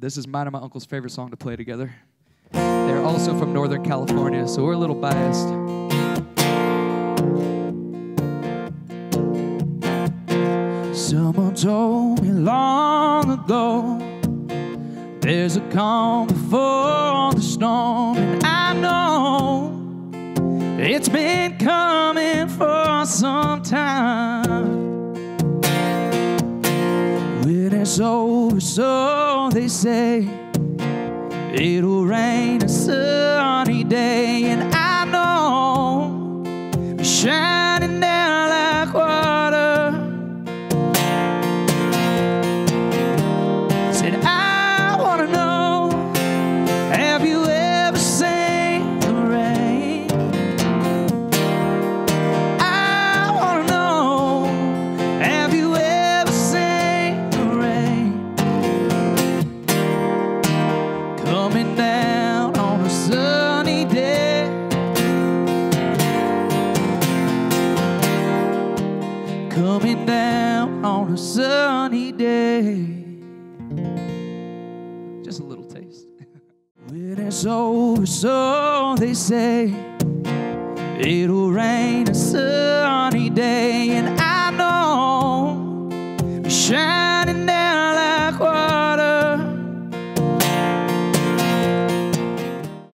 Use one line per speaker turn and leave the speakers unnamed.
This is mine and my uncle's favorite song to play together. They're also from Northern California, so we're a little biased. Someone told me long ago there's a calm before the storm, and I know it's been coming for some time. When it's over, so they say it'll rain a sunny day, and I know shining Coming down on a sunny day. Coming down on a sunny day. Just a little taste. when it's over, so they say it'll rain a sunny day, and